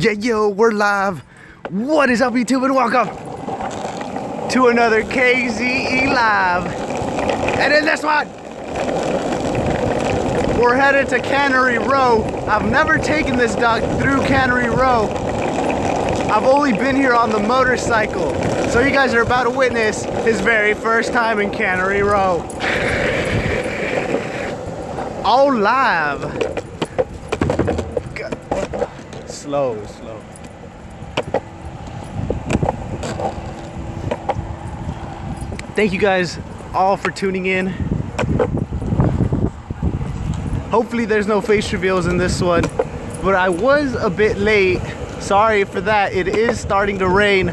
Yeah, yo, we're live. What is up, YouTube, and welcome to another KZE Live. And in this one, we're headed to Cannery Row. I've never taken this dog through Cannery Row. I've only been here on the motorcycle. So you guys are about to witness his very first time in Cannery Row. All live. Slow, slow. Thank you guys all for tuning in. Hopefully there's no face reveals in this one, but I was a bit late. Sorry for that. It is starting to rain.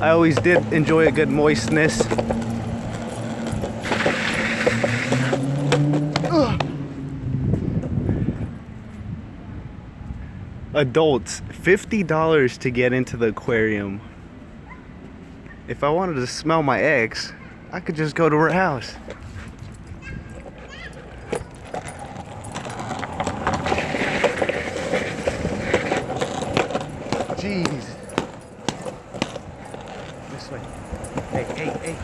I always did enjoy a good moistness. Adults, $50 to get into the aquarium. If I wanted to smell my eggs, I could just go to her house. Jeez. This way. Hey, hey, hey.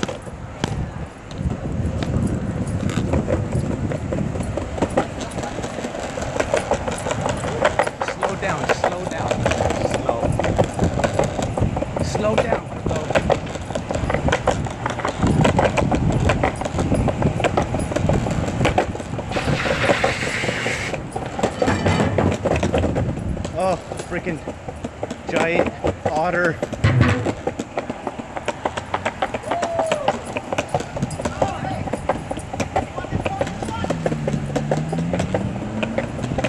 Slow down, slow down. Slow. Slow down. Slow. Oh, freaking giant otter.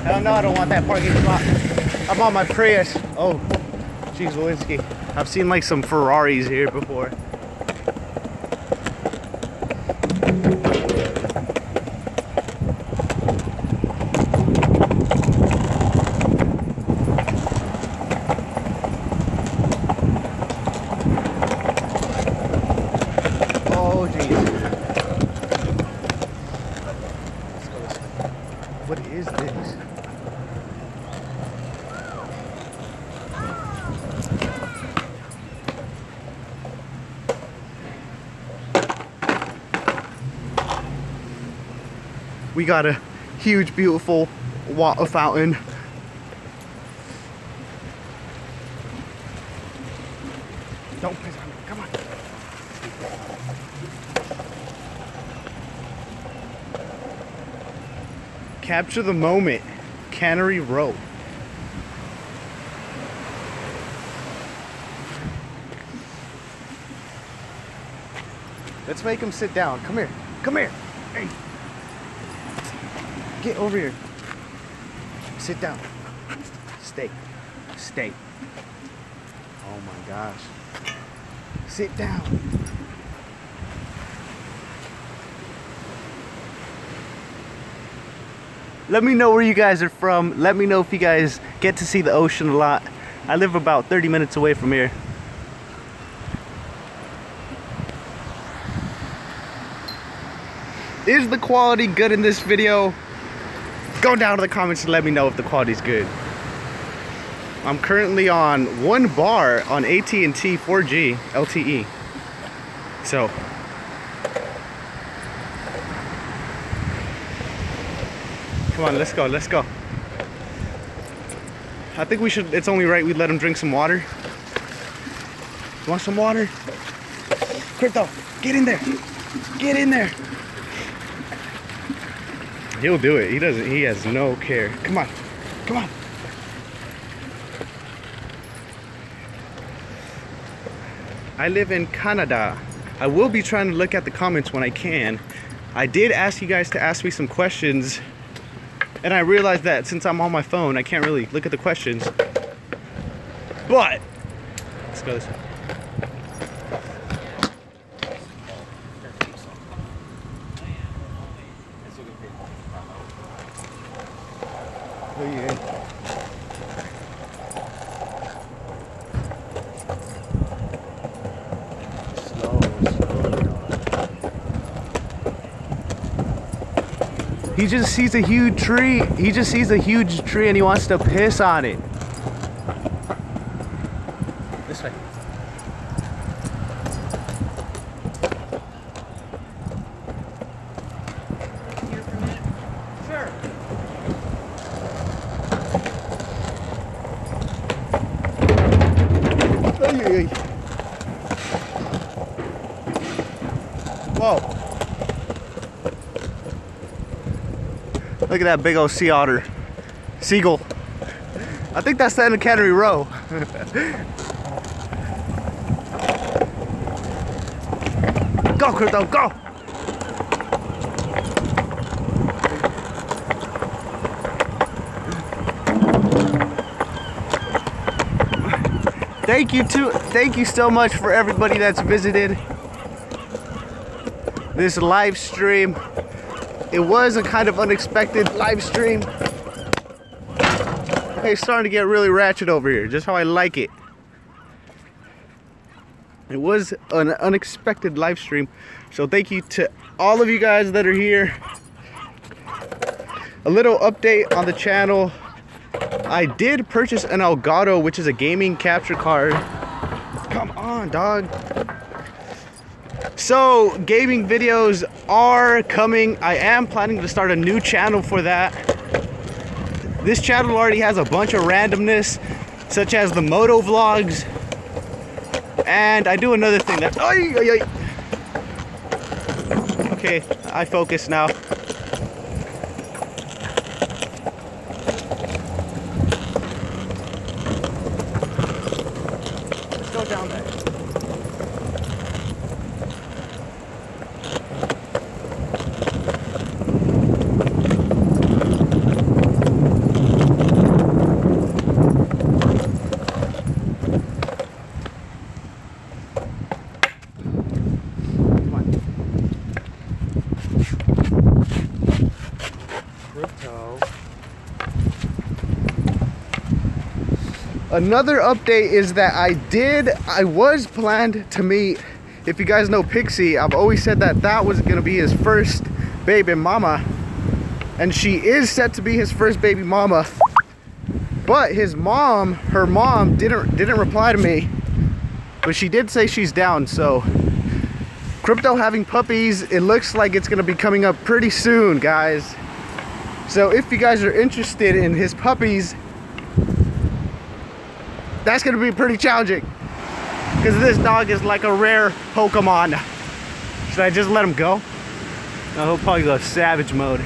Hell no, I don't want that parking spot. I'm on my Prius. Oh, geez, Lewinsky. I've seen like some Ferraris here before. Oh. What is this? We got a huge, beautiful water fountain. Don't piss on me. Come on. Capture the moment. Cannery Row. Let's make him sit down. Come here. Come here. Hey. Get over here. Sit down. Stay. Stay. Oh my gosh. Sit down. Let me know where you guys are from. Let me know if you guys get to see the ocean a lot. I live about 30 minutes away from here. Is the quality good in this video? Go down to the comments and let me know if the quality's good. I'm currently on one bar on AT&T 4G LTE. So, Come on, let's go, let's go. I think we should, it's only right we let him drink some water. Want some water? Krypto, get in there. Get in there. He'll do it. He doesn't, he has no care. Come on, come on. I live in Canada. I will be trying to look at the comments when I can. I did ask you guys to ask me some questions and I realized that since I'm on my phone, I can't really look at the questions. But, let's go this way. He just sees a huge tree. He just sees a huge tree and he wants to piss on it. Look at that big old sea otter. Seagull. I think that's the end of Cannery Row. go, Krypto, go! Thank you to thank you so much for everybody that's visited this live stream. It was a kind of unexpected live stream. Hey, it's starting to get really ratchet over here, just how I like it. It was an unexpected live stream. So thank you to all of you guys that are here. A little update on the channel. I did purchase an Elgato, which is a gaming capture card. Come on, dog. So, gaming videos are coming. I am planning to start a new channel for that. This channel already has a bunch of randomness, such as the moto vlogs. And I do another thing that. Ay, ay, ay. Okay, I focus now. Another update is that I did, I was planned to meet, if you guys know Pixie, I've always said that that was gonna be his first baby mama. And she is set to be his first baby mama. But his mom, her mom didn't didn't reply to me. But she did say she's down, so Krypto having puppies, it looks like it's gonna be coming up pretty soon, guys. So if you guys are interested in his puppies, that's gonna be pretty challenging. Because this dog is like a rare Pokemon. Should I just let him go? No, he'll probably go savage mode.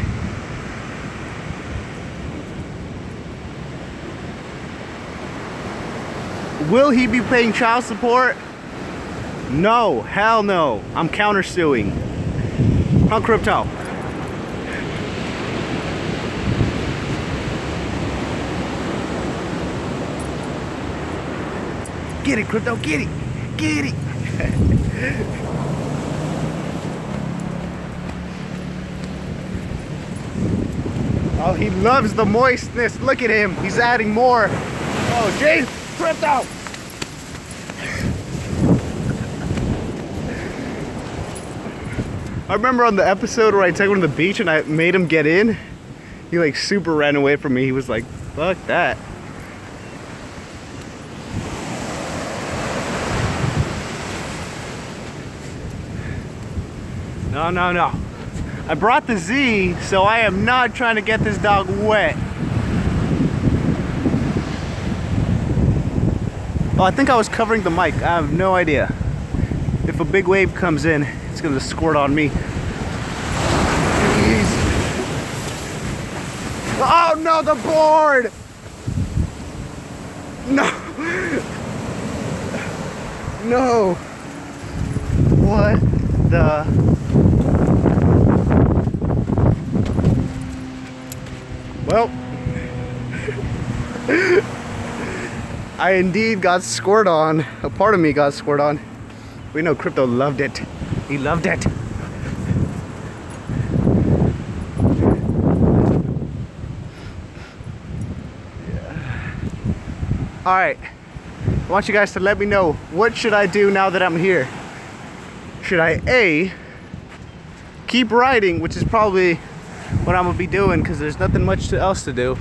Will he be paying child support? No, hell no. I'm countersuing. On Krypto. Get it, Krypto, get it, get it. oh, he loves the moistness. Look at him. He's adding more. Oh, jeez, Krypto. I remember on the episode where I took him to the beach and I made him get in. He like super ran away from me. He was like, fuck that. No, no, no. I brought the Z, so I am not trying to get this dog wet. Oh, I think I was covering the mic. I have no idea. If a big wave comes in, it's gonna squirt on me. Jeez. Oh no, the board! No! No! What the? Well, I indeed got squirt on. A part of me got squirt on. We know Krypto loved it. He loved it. All right. I want you guys to let me know what should I do now that I'm here. Should I A, keep riding, which is probably what I'm gonna be doing because there's nothing much else to do.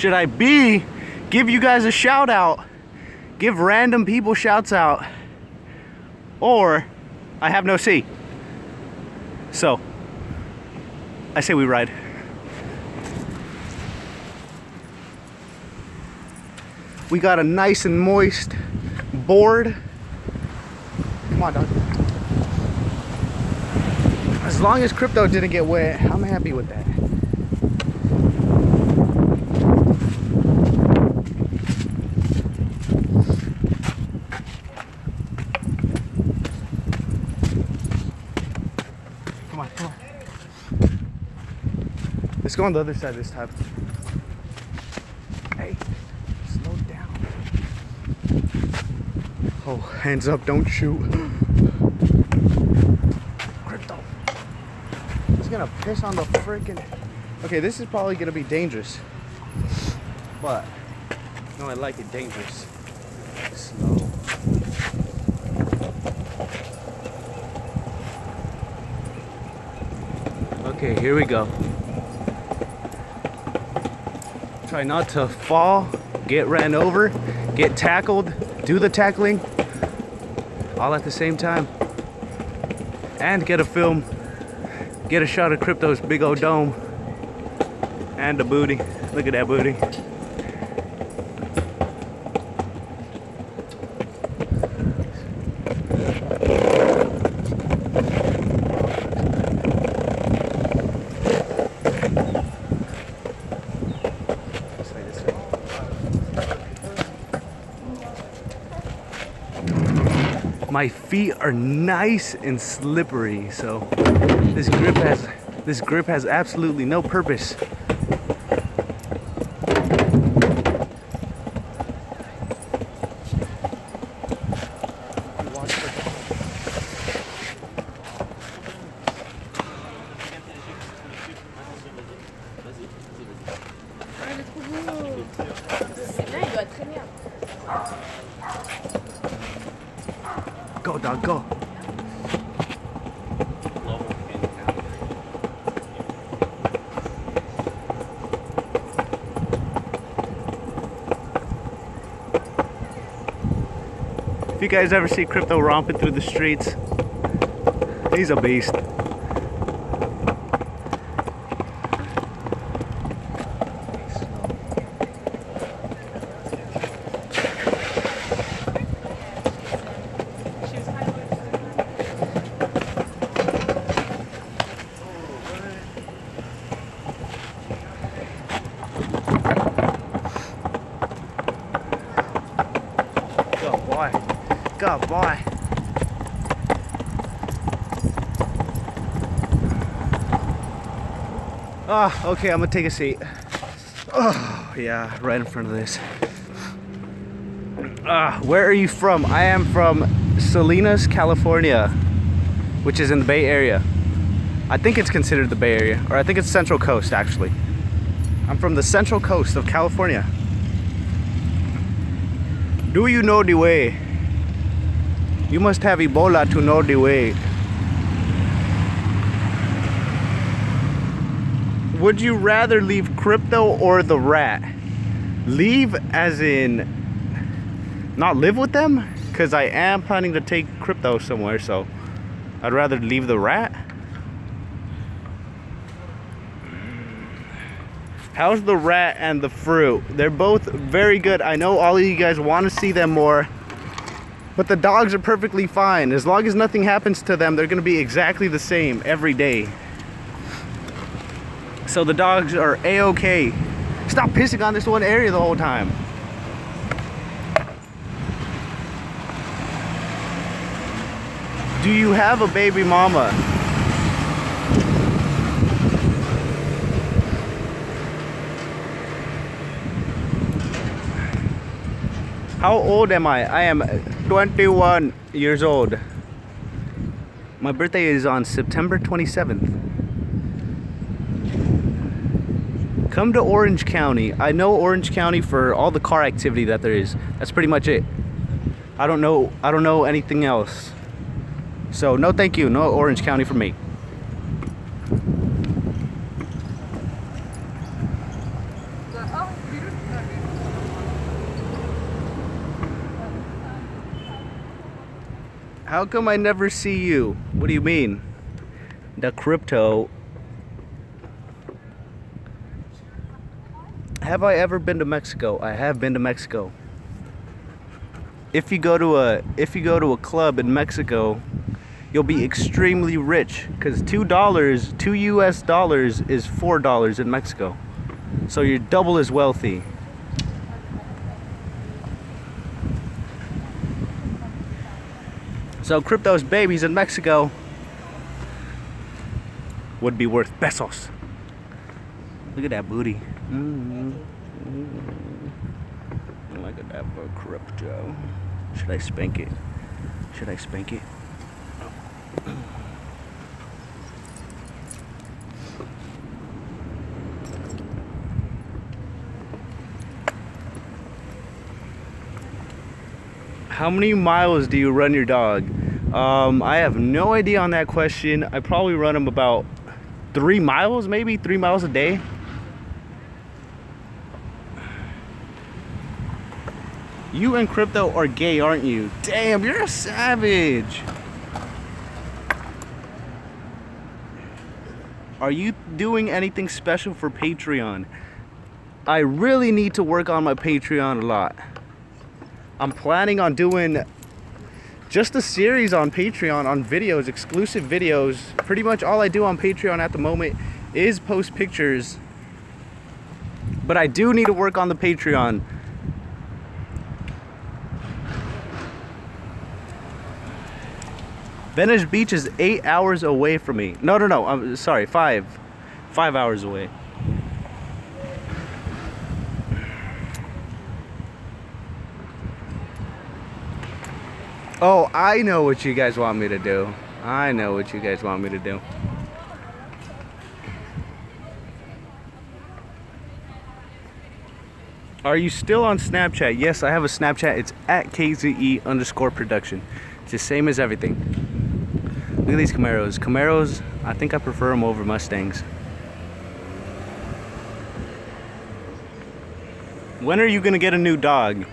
Should I B, give you guys a shout out, give random people shouts out, or I have no C. So, I say we ride. We got a nice and moist board. Come on, dog. As long as Krypto didn't get wet, I'm happy with that. Come on, come on. Let's go on the other side this time. Hey, slow down. Oh, hands up, don't shoot. Krypto. He's gonna piss on the freaking. Okay, this is probably gonna be dangerous. But, no, I like it dangerous. Slow. Okay, here we go. Try not to fall, get ran over, get tackled, do the tackling, all at the same time. And get a film, get a shot of Krypto's big old dome and the booty. Look at that booty. This way, this way. My feet are nice and slippery, so this grip has this grip has absolutely no purpose. If you guys ever see Krypto romping through the streets, he's a beast. Go boy. Go boy. Ah, okay, I'm gonna take a seat. Oh, yeah, right in front of this. Ah, where are you from? I am from Salinas, California, which is in the Bay Area. I think it's considered the Bay Area, or I think it's Central Coast actually. I'm from the Central Coast of California. Do you know the way? You must have Ebola to know the way. Would you rather leave Krypto or the rat? Leave as in not live with them? Because I am planning to take Krypto somewhere, so I'd rather leave the rat. How's the rat and the fruit? They're both very good. I know all of you guys want to see them more. But the dogs are perfectly fine. As long as nothing happens to them, they're going to be exactly the same every day. So the dogs are a-okay. Stop pissing on this one area the whole time. Do you have a baby mama? How old am I? I am 21 years old. My birthday is on September 27th. come to Orange County. I know Orange County for all the car activity that there is. That's pretty much it. I don't know I don't know anything else. So no thank you, no Orange County for me. How come I never see you? What do you mean? The Krypto Have I ever been to Mexico? I have been to Mexico. If you go to a if you go to a club in Mexico, you'll be extremely rich cuz 2 dollars, 2 US dollars is 4 dollars in Mexico. So you're double as wealthy. So Krypto's babies in Mexico would be worth pesos. Look at that booty. Mm-hmm. Mm-hmm. Look Krypto. Should I spank it? Should I spank it? How many miles do you run your dog? Um, I have no idea on that question. I probably run him about three miles, maybe three miles a day. You and Krypto are gay, aren't you? Damn, you're a savage. Are you doing anything special for Patreon? I really need to work on my Patreon a lot. I'm planning on doing just a series on Patreon on videos, exclusive videos. Pretty much all I do on Patreon at the moment is post pictures. But I do need to work on the Patreon. Venice Beach is eight hours away from me. No, no, no. I'm sorry, five. Five hours away. Oh, I know what you guys want me to do. I know what you guys want me to do. Are you still on Snapchat? Yes, I have a Snapchat. It's at KZE underscore production. It's the same as everything. Look at these Camaros. Camaros, I think I prefer them over Mustangs. When are you gonna get a new dog?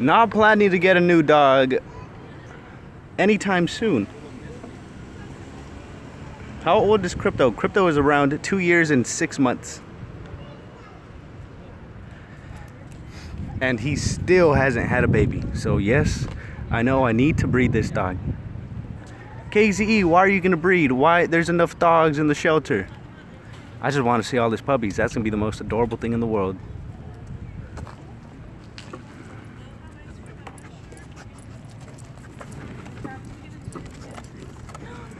Not planning to get a new dog anytime soon. How old is Krypto? Krypto is around two years and six months. And he still hasn't had a baby. So yes, I know I need to breed this dog. KZE, why are you gonna breed? Why there's enough dogs in the shelter? I just want to see all these puppies. That's gonna be the most adorable thing in the world.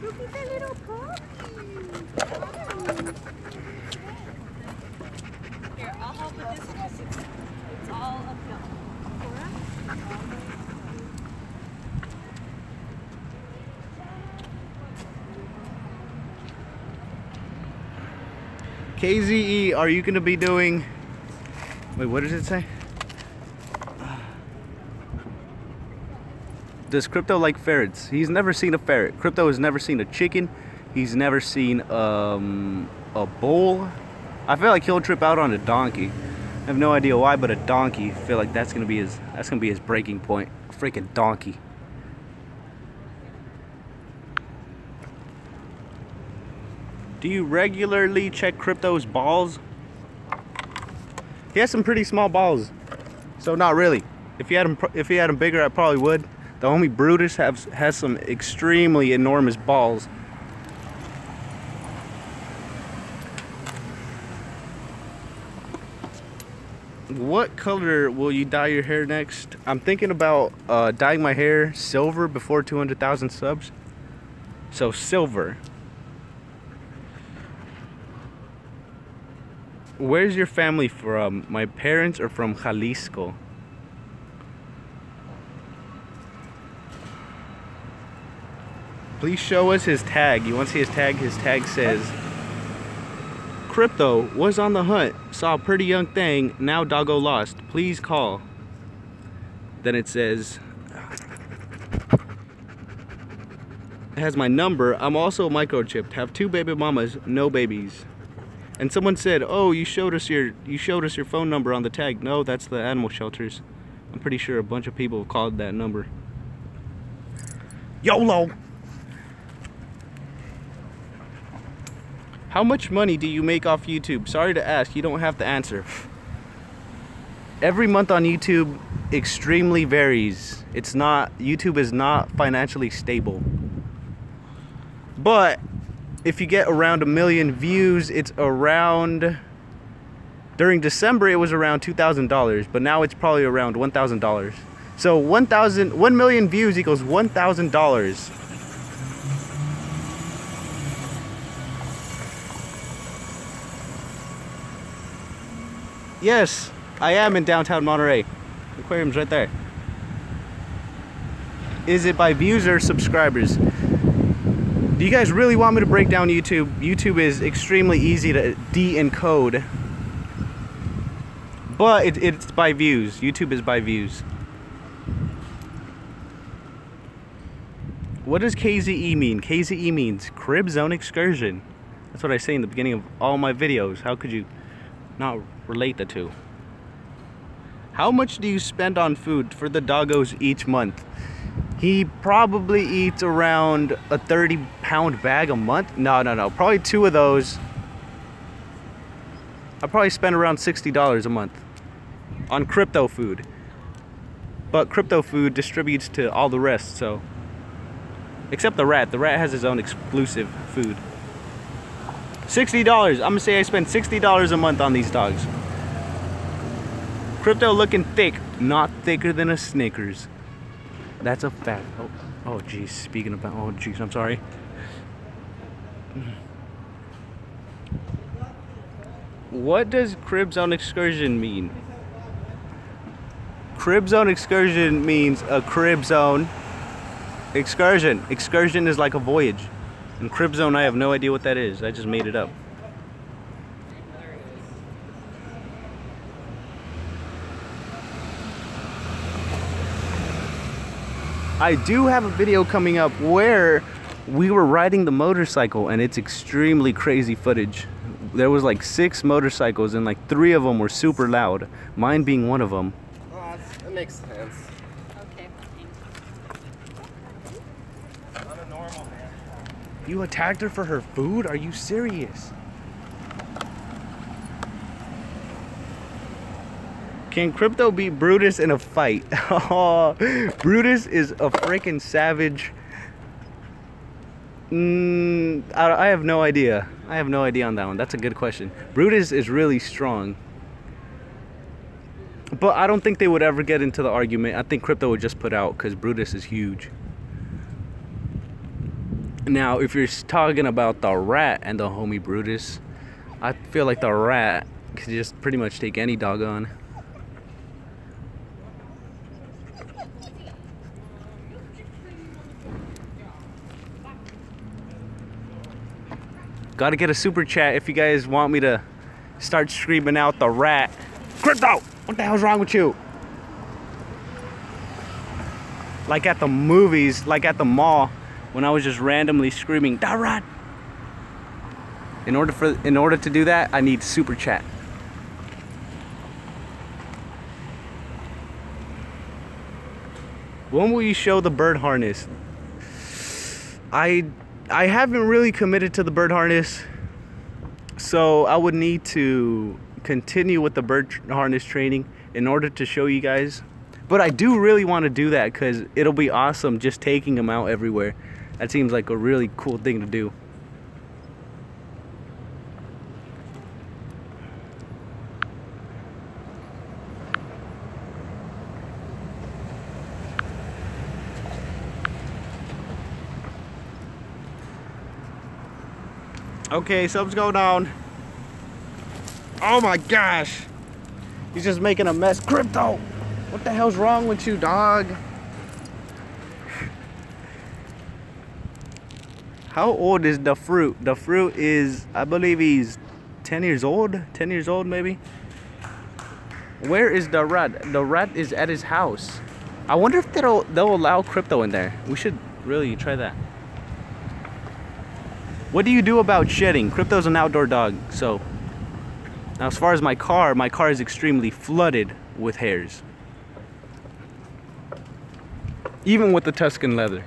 Look at the little puppy. Here, I'll help with this because it's, it's all uphill. KZE, are you gonna be doing? Wait, what does it say? Does Krypto like ferrets? He's never seen a ferret. Krypto has never seen a chicken. He's never seen um, a bull. I feel like he'll trip out on a donkey. I have no idea why, but a donkey. I feel like that's gonna be his. That's gonna be his breaking point. Freaking donkey. Do you regularly check Krypto's balls? He has some pretty small balls, so not really. If he had him, if he had him bigger, I probably would. The homie Brutus has has some extremely enormous balls. What color will you dye your hair next? I'm thinking about uh, dyeing my hair silver before 200,000 subs. So silver. Where's your family from? My parents are from Jalisco. Please show us his tag. You want to see his tag? His tag says Krypto was on the hunt, saw a pretty young thing, now doggo lost. Please call. Then it says it has my number. I'm also microchipped. Have two baby mamas, no babies. And someone said, "Oh, you showed us your you showed us your phone number on the tag." No, that's the animal shelters. I'm pretty sure a bunch of people called that number. YOLO. How much money do you make off YouTube? Sorry to ask, you don't have to answer. Every month on YouTube extremely varies. It's not, YouTube is not financially stable. But if you get around a million views, it's around, during December it was around $2,000, but now it's probably around $1,000. So 1,000, 1 million views equals $1,000. Yes, I am in downtown Monterey. Aquarium's right there. Is it by views or subscribers? You guys really want me to break down YouTube? YouTube is extremely easy to de-encode. But it, it's by views. YouTube is by views. What does KZE mean? KZE means Crib Zone Excursion. That's what I say in the beginning of all my videos. How could you not relate the two? How much do you spend on food for the doggos each month? He probably eats around a 30 pound bag a month. No, no, no. Probably two of those. I probably spend around $60 a month on Krypto food. But Krypto food distributes to all the rest, so. Except the rat. The rat has his own exclusive food. $60. I'm gonna say I spend $60 a month on these dogs. Krypto looking thick, not thicker than a Snickers. That's a fact. Oh, oh, geez. Speaking about, oh, geez, I'm sorry. What does crib zone excursion mean? Crib zone excursion means a crib zone excursion. Excursion is like a voyage. And crib zone, I have no idea what that is. I just made it up. I do have a video coming up where we were riding the motorcycle and it's extremely crazy footage. There was like six motorcycles and like three of them were super loud. Mine being one of them. Oh, that makes sense. Okay. Not a normal man. You attacked her for her food? Are you serious? Can Krypto beat Brutus in a fight? Oh, Brutus is a freaking savage. Mm, I, I have no idea. I have no idea on that one. That's a good question. Brutus is really strong. But I don't think they would ever get into the argument. I think Krypto would just put out because Brutus is huge. Now, if you're talking about the rat and the homie Brutus, I feel like the rat could just pretty much take any dog on. Gotta get a super chat if you guys want me to start screaming out the rat. Krypto! What the hell's wrong with you? Like at the movies, like at the mall, when I was just randomly screaming, the rat! In order for in order to do that, I need super chat. When will you show the bird harness? I I haven't really committed to the bird harness. So I would need to continue with the bird harness training in order to show you guys. But I do really want to do that because it'll be awesome just taking them out everywhere. That seems like a really cool thing to do. Okay, something's going down. Oh my gosh. He's just making a mess. Krypto! What the hell's wrong with you, dog? How old is the fruit? The fruit is, I believe he's 10 years old. 10 years old, maybe. Where is the rat? The rat is at his house. I wonder if they'll, they'll allow Krypto in there. We should really try that. What do you do about shedding? Krypto's an outdoor dog, so. Now, as far as my car, my car is extremely flooded with hairs. Even with the Tuscan leather.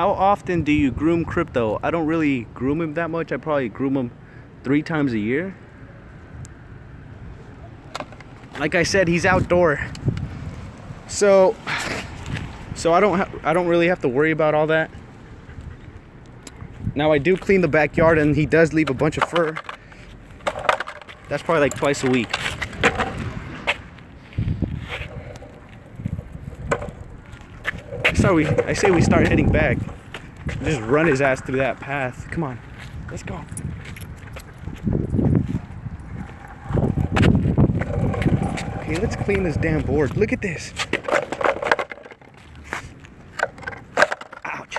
How often do you groom Krypto? I don't really groom him that much. I probably groom him three times a year. Like I said, he's outdoor. So so I don't I don't really have to worry about all that. Now I do clean the backyard and he does leave a bunch of fur. That's probably like twice a week. So we I say we start heading back. Just run his ass through that path. Come on. Let's go. Okay, let's clean this damn board. Look at this. Ouch.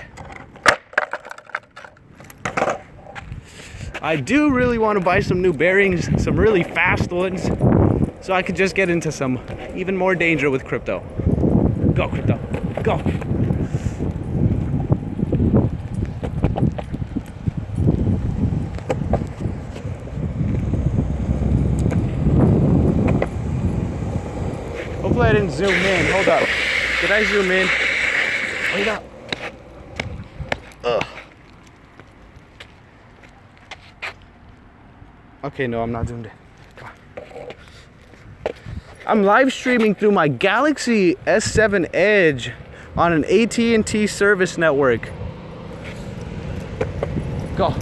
I do really want to buy some new bearings, some really fast ones, so I could just get into some even more danger with Krypto. Go, Krypto. Go. Hopefully I didn't zoom in. Hold up. Did I zoom in? Wait up. Ugh. Okay, no, I'm not zoomed in. Come on. I'm live streaming through my Galaxy S7 Edge on an AT&T service network. Go.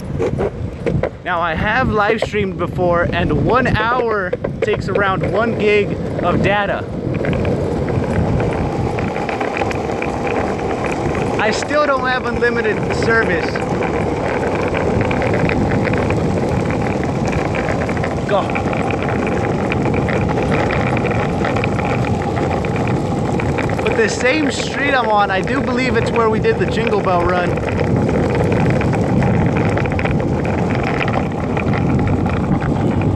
Now I have live streamed before and one hour takes around one gig of data. I still don't have unlimited service. Go. But the same street I'm on, I do believe it's where we did the Jingle Bell run.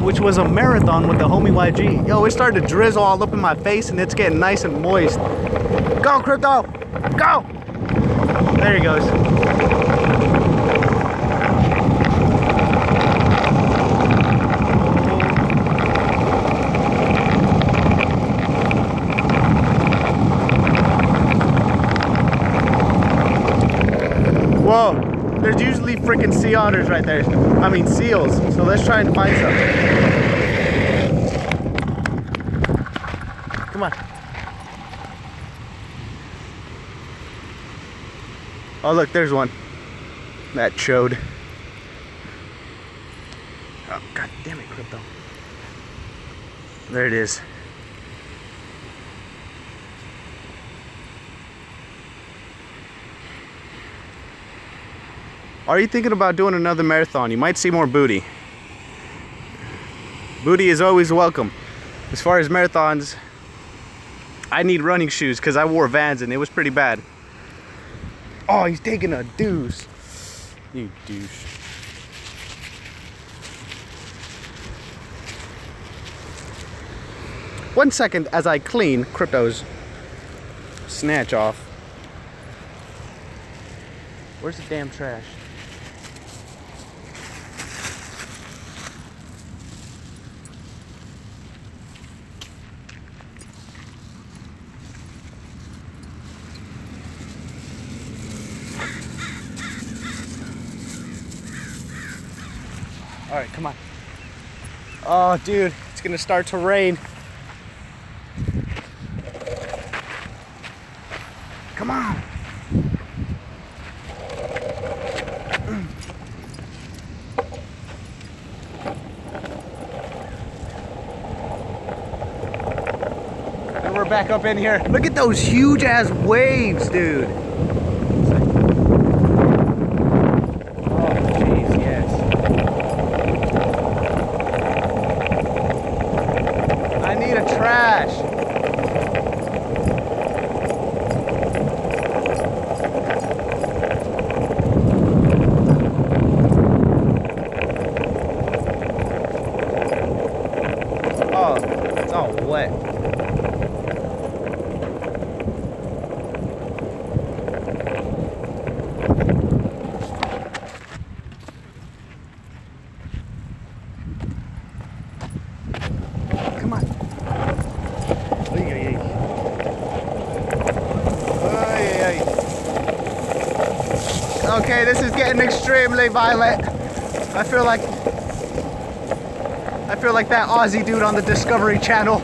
Which was a marathon with the homie YG. Yo, it started to drizzle all up in my face and it's getting nice and moist. Go, Krypto! Go! There he goes. Whoa, there's usually freaking sea otters right there. I mean seals. So let's try and find some. Oh look, there's one. That showed. Oh god damn it, Krypto. There it is. Are you thinking about doing another marathon? You might see more booty. Booty is always welcome. As far as marathons, I need running shoes because I wore Vans and it was pretty bad. Oh, he's taking a deuce. You douche. One second as I clean Krypto's snatch off. Where's the damn trash? All right, come on. Oh, dude, it's gonna start to rain. Come on. And we're back up in here. Look at those huge ass waves, dude. Oh, jeez, yes. I need a trash. Oh, it's all wet. Come on. Ay, ay, ay. Ay, ay, ay. Okay, this is getting extremely violent. I feel like I feel like that Aussie dude on the Discovery Channel.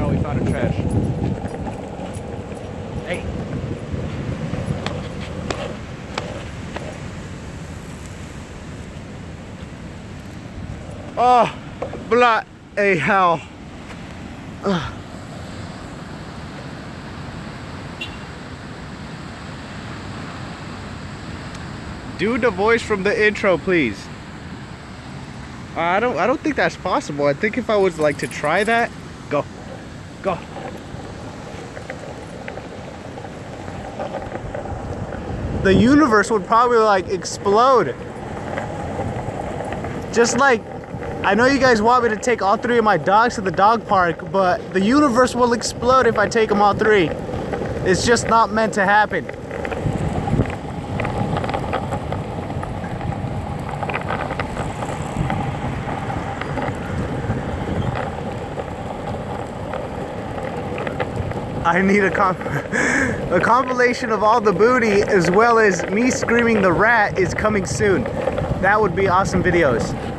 Oh, we found a trash. Hey. Oh, hell. Ugh. Do the voice from the intro, please. Uh, I don't I don't think that's possible. I think if I was like to try that, go. Go. The universe would probably like explode. Just like I know you guys want me to take all three of my dogs to the dog park, but the universe will explode if I take them all three. It's just not meant to happen. I need a comp a compilation of all the booty as well as me screaming the rat is coming soon. That would be awesome videos.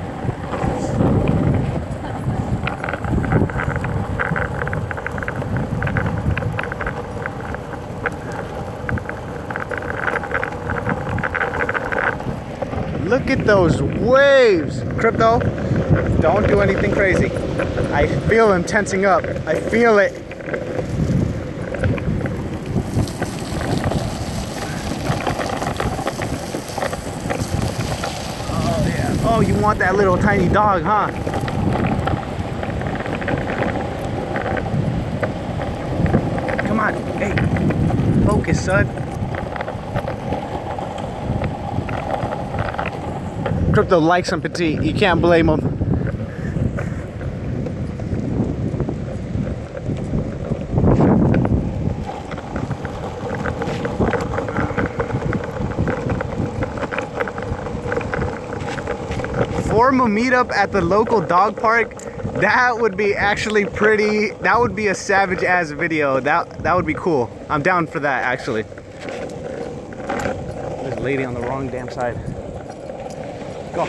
Look at those waves. Krypto, don't do anything crazy. I feel him tensing up. I feel it. Oh yeah. Oh, you want that little tiny dog, huh? Come on. Hey. Focus, son. Krypto likes some petite. You can't blame him. Form a meetup at the local dog park. That would be actually pretty. That would be a savage ass video. That that would be cool. I'm down for that actually. A lady on the wrong damn side. Go.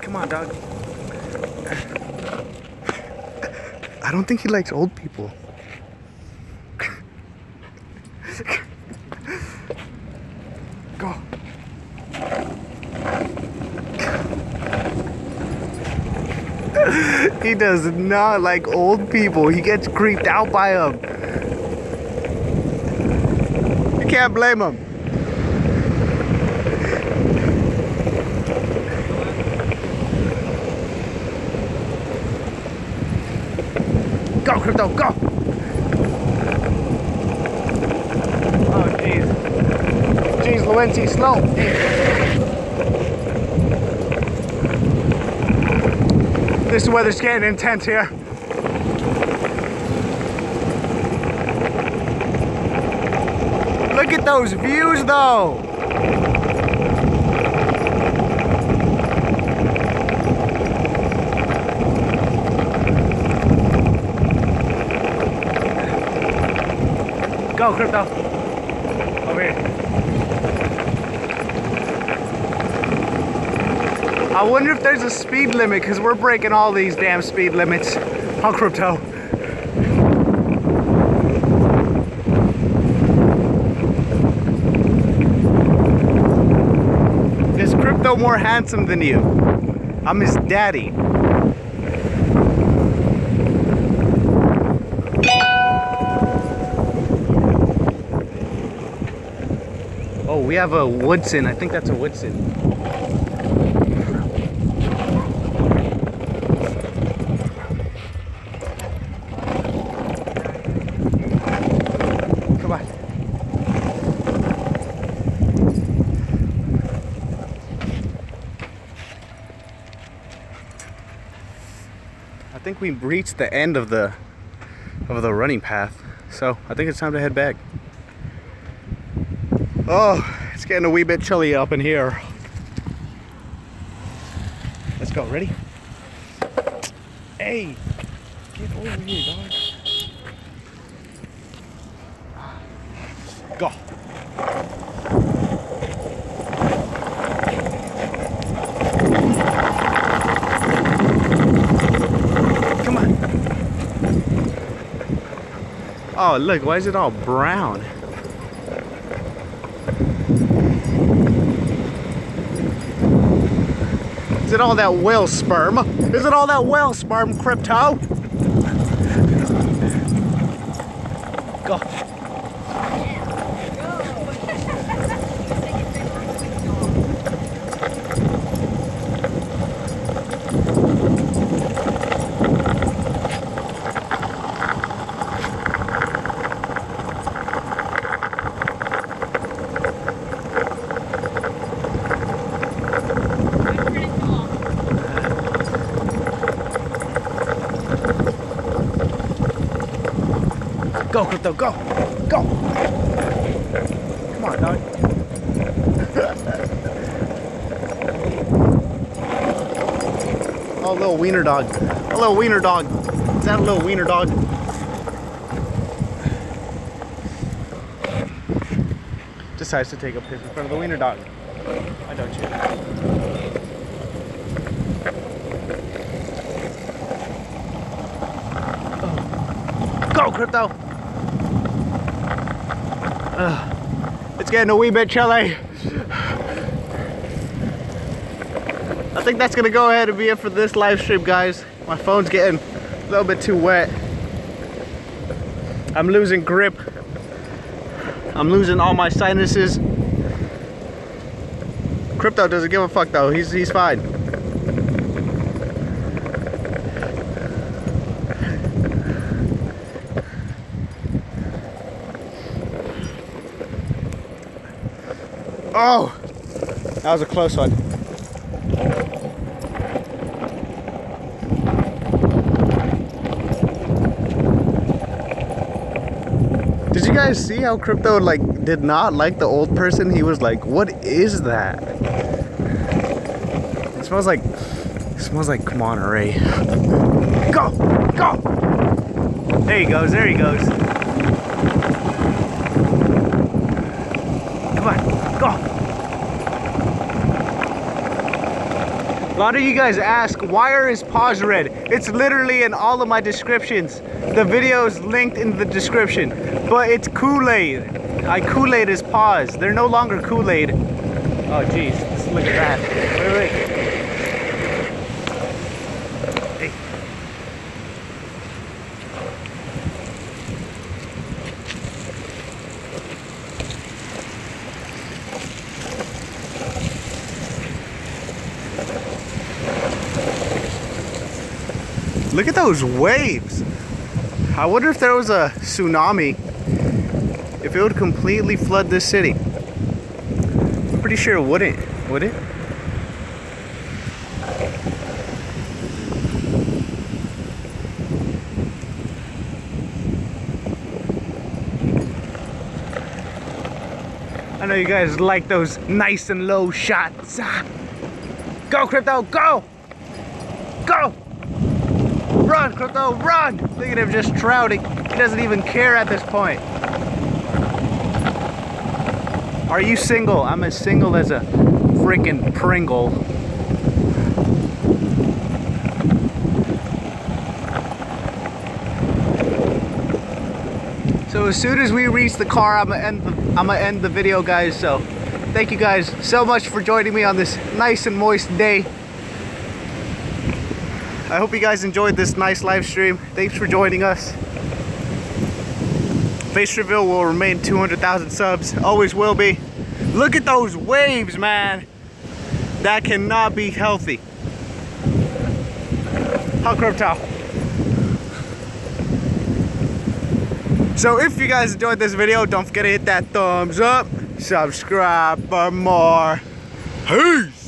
Come on, dog. I don't think he likes old people. Go. he does not like old people. He gets creeped out by them. You can't blame him. Krypto, go! Oh, jeez. Jeez, Luenti, slow. This weather's getting intense here. Look at those views, though. Go, Krypto. Over here. I wonder if there's a speed limit because we're breaking all these damn speed limits on Krypto. Is Krypto more handsome than you? I'm his daddy. We have a Woodson. I think that's a Woodson. Come on. I think we've reached the end of the of the running path. So I think it's time to head back. Oh, it's getting a wee bit chilly up in here. Let's go. Ready? Hey, get over here, dog. Go. Come on. Oh, look, why is it all brown? Is it all that whale sperm? Is it all that whale sperm, Krypto? Go. Go, Krypto, go! Go! Come on, dog. oh, little wiener dog. A little wiener dog. Is that a little wiener dog? Decides to take a piss in front of the wiener dog. Why don't you? Go, Krypto! It's getting a wee bit chilly. I think that's gonna go ahead and be it for this live stream, guys. My phone's getting a little bit too wet. I'm losing grip. I'm losing all my sinuses. Krypto doesn't give a fuck though. He's he's fine. Oh, that was a close one. Did you guys see how Krypto like did not like the old person? He was like, "What is that?" It smells like it smells like Monterey. Go, go. There he goes. There he goes. Come on, go. A lot of you guys ask, why are his paws red? It's literally in all of my descriptions. The video is linked in the description. But it's Kool-Aid. I Kool-Aid his paws. They're no longer Kool-Aid. Oh jeez, look at that. Wait, wait. Those waves. I wonder if there was a tsunami, if it would completely flood this city. I'm pretty sure it wouldn't, would it? I know you guys like those nice and low shots. Go, Krypto, go! Go! Run, Krypto, run! Look at him just trouting. He doesn't even care at this point. Are you single? I'm as single as a freaking Pringle. So as soon as we reach the car, I'm gonna end the, I'm gonna end the video, guys. So thank you guys so much for joining me on this nice and moist day. I hope you guys enjoyed this nice live stream. Thanks for joining us. Face reveal will remain 200,000 subs. Always will be. Look at those waves, man. That cannot be healthy. How Krypto. So if you guys enjoyed this video, don't forget to hit that thumbs up, subscribe for more. Peace.